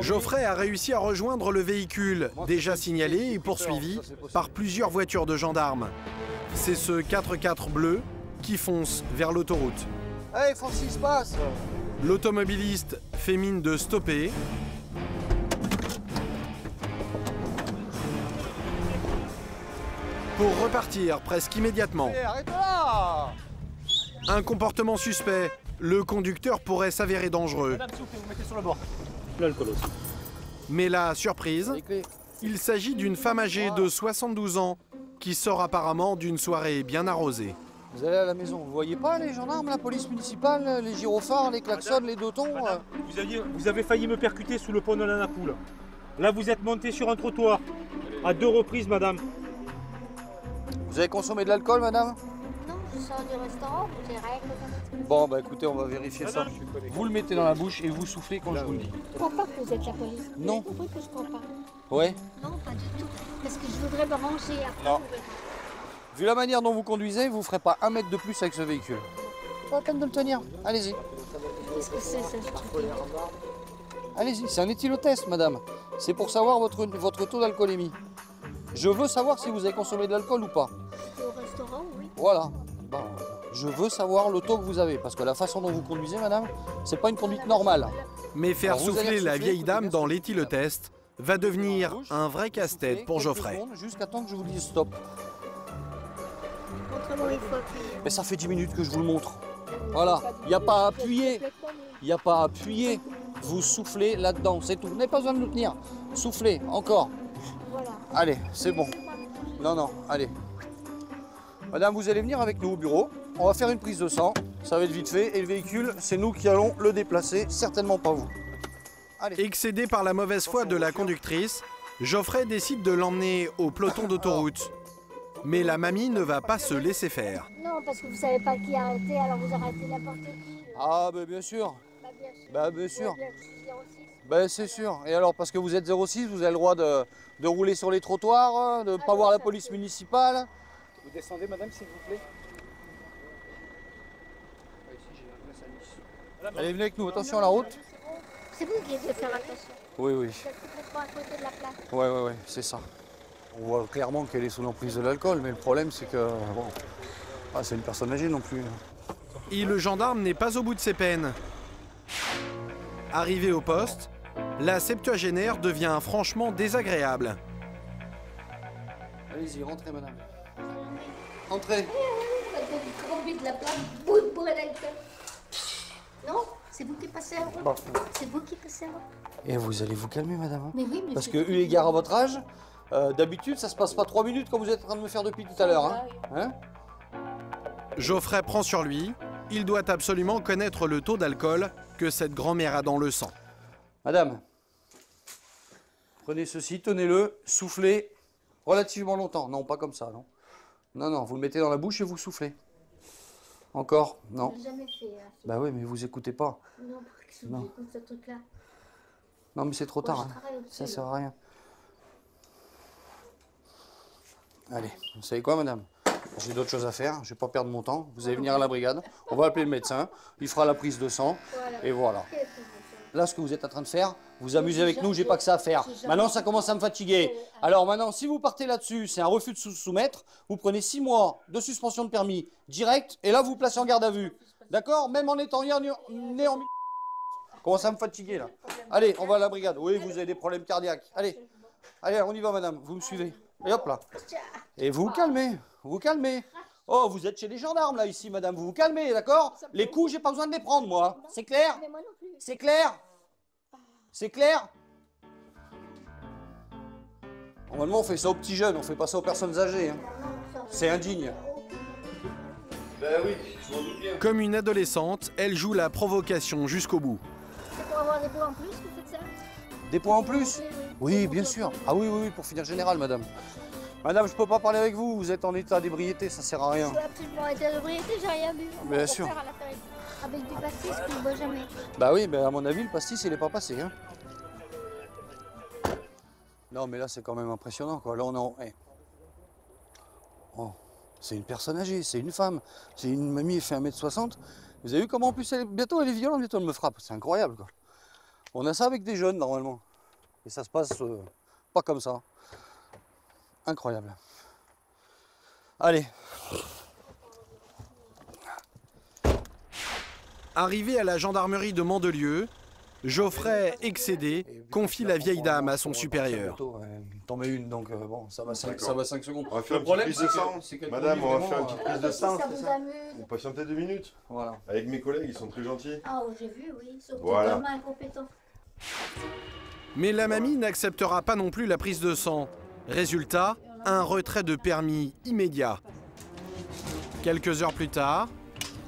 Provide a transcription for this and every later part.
Geoffrey a réussi à rejoindre le véhicule, déjà signalé et poursuivi par plusieurs voitures de gendarmes. C'est ce 4x4 bleu qui fonce vers l'autoroute. Hey Francis, passe L'automobiliste fait mine de stopper. Pour repartir presque immédiatement. Eh, Un comportement suspect. Le conducteur pourrait s'avérer dangereux. Madame, s'il vous plaît, vous mettez sur le bord. L'alcool aussi. Mais la surprise, il s'agit d'une femme âgée de 72 ans qui sort apparemment d'une soirée bien arrosée. Vous allez à la maison, vous voyez pas les gendarmes, la police municipale, les gyrophares, les klaxons, les dotons euh vous, aviez- vous avez failli me percuter sous le pont de la Napoule. Là, vous êtes monté sur un trottoir. À deux reprises, madame. Vous avez consommé de l'alcool, madame? Non, je sors du restaurant, j'ai rien Bon, bah écoutez, on va vérifier ça. Vous le mettez dans la bouche et vous soufflez quand je vous le dis. Je crois pas que vous êtes la police. Vous Non. compris que je crois pas. Ouais Non, pas du tout. Parce que je voudrais me ranger après. Non. vous. Vu la manière dont vous conduisez, vous ferez pas un mètre de plus avec ce véhicule. Pas la peine de le tenir. Allez-y. Qu'est-ce que c'est ça, ce truc Allez-y, c'est un éthylotest, madame. C'est pour savoir votre, votre taux d'alcoolémie. Je veux savoir si vous avez consommé de l'alcool ou pas. Au restaurant, oui. Voilà. Je veux savoir le taux que vous avez, parce que la façon dont vous conduisez, madame, c'est pas une conduite normale. Mais faire Alors, souffler la vieille dame dans l'éthylotest va devenir un vrai casse-tête pour Geoffrey. Jusqu'à temps que je vous dise stop. Mais ça fait 10 minutes que je vous le montre. Voilà, il n'y a pas à appuyer. Il n'y a pas à appuyer. Vous soufflez là-dedans, c'est tout. Vous n'avez pas besoin de nous tenir. Soufflez, encore. Voilà. Allez, c'est bon. Non, non, allez. Madame, vous allez venir avec nous au bureau. On va faire une prise de sang. Ça va être vite fait. Et le véhicule, c'est nous qui allons le déplacer. Certainement pas vous. Allez. Excédé par la mauvaise foi de la conductrice, Geoffrey décide de l'emmener au peloton d'autoroute. Mais la mamie ne va pas se laisser faire. Non, parce que vous savez pas qui arrêter, alors vous arrêtez n'importe qui. Ah, bah bien sûr. Bah, bien sûr. Bah bien sûr. Bien, je suis 06. Ben c'est sûr. Et alors, parce que vous êtes 06, vous avez le droit de, de rouler sur les trottoirs, hein, de ne pas Ah, voir non, la police municipale. Vous descendez, madame, s'il vous plaît? Allez, venez avec nous. Attention à la route. C'est vous qui devez faire attention. Oui, oui. Vous êtes complètement à côté de la plaque. Ouais, ouais, ouais, c'est ça. On voit clairement qu'elle est sous l'emprise de l'alcool, mais le problème, c'est que, bon, ah, c'est une personne âgée non plus. Et le gendarme n'est pas au bout de ses peines. Arrivé au poste, la septuagénaire devient franchement désagréable. Allez-y, rentrez, madame. Entrez. Vous avez conduit de la plaque, bout bourré d'alcool. Non C'est vous qui passez avant Bon. C'est vous qui passez avant Et vous allez vous calmer, madame. hein. Mais oui, mais Parce que, eu égard à votre âge, euh, d'habitude, ça se passe pas trois minutes comme vous êtes en train de me faire depuis tout à l'heure. Hein Hein Geoffrey prend sur lui. Il doit absolument connaître le taux d'alcool que cette grand-mère a dans le sang. Madame, prenez ceci, tenez-le, soufflez relativement longtemps. Non, pas comme ça, non. Non, non, vous le mettez dans la bouche et vous soufflez. Encore Non. Jamais fait. hein. Bah oui, mais vous écoutez pas. Non, parce que Non. ce truc-là. Non, mais c'est trop Moi, tard. je hein. Ça là. sert à rien. Allez, vous savez quoi, madame? J'ai d'autres choses à faire, je vais pas perdre mon temps. Vous allez venir à la brigade, on va appeler le médecin, il fera la prise de sang, Voilà. et voilà. Qu'est-ce que vous faites Là, ce que vous êtes en train de faire, vous amusez avec nous, j'ai pas que ça à faire. Maintenant, ça commence à me fatiguer. Alors maintenant, si vous partez là-dessus, c'est un refus de se soumettre, vous prenez six mois de suspension de permis direct, et là, vous vous placez en garde à vue. D'accord? Même en étant né en... Commence à me fatiguer, là. Allez, on va à la brigade. Oui, vous avez des problèmes cardiaques. Allez, allez, on y va, madame. Vous me suivez. Et hop là. Et vous vous calmez. Vous vous calmez. Oh, vous êtes chez les gendarmes, là, ici, madame. Vous vous calmez, d'accord Les coups, j'ai pas besoin de les prendre, moi. C'est clair c'est clair C'est clair Normalement, on fait ça aux petits jeunes, on fait pas ça aux personnes âgées. hein. C'est indigne. Ben oui, je m'en doute bien. Comme une adolescente, elle joue la provocation jusqu'au bout. C'est pour avoir des points en plus que vous faites ça? Des points en plus. Oui, bien sûr. Ah oui, oui, oui, pour finir général, madame. Madame, je peux pas parler avec vous, vous êtes en état d'ébriété, ça sert à rien. Je suis absolument été de sobriété, j'ai rien bu. Bien sûr. faire à l'apéritif. Avec du pastis que je bois jamais. Bah oui, mais à mon avis, le pastis, il est pas passé. Hein. Non, mais là, c'est quand même impressionnant, quoi. Là, on est en... eh. Oh, c'est une personne âgée, c'est une femme. C'est une mamie, elle fait 1m60. Vous avez vu comment, en plus, elle est- bientôt, elle est violente, bientôt, elle me frappe. C'est incroyable, quoi. On a ça avec des jeunes normalement. Et ça se passe euh, pas comme ça. Incroyable. Allez, Arrivé à la gendarmerie de Mandelieu, Geoffrey, excédé, confie la vieille dame à son supérieur. T'en mets une, donc euh, bon, ça va 5 D'accord. secondes. On va faire Le une petite problème, prise c'est de sang. Madame, on va faire une vraiment, petite prise de sang. ça c'est vous ça amuse. On patientez deux minutes. Voilà. Avec mes collègues, ils sont très gentils. Ah, j'ai vu, oui. Sont Voilà. totalement incompétents. Mais la mamie n'acceptera pas non plus la prise de sang. Résultat, un retrait de permis immédiat. Quelques heures plus tard,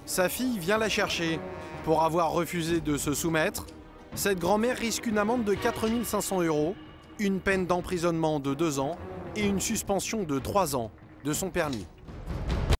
sa fille vient la chercher. Pour avoir refusé de se soumettre, cette grand-mère risque une amende de 4500 euros, une peine d'emprisonnement de 2 ans et une suspension de 3 ans de son permis.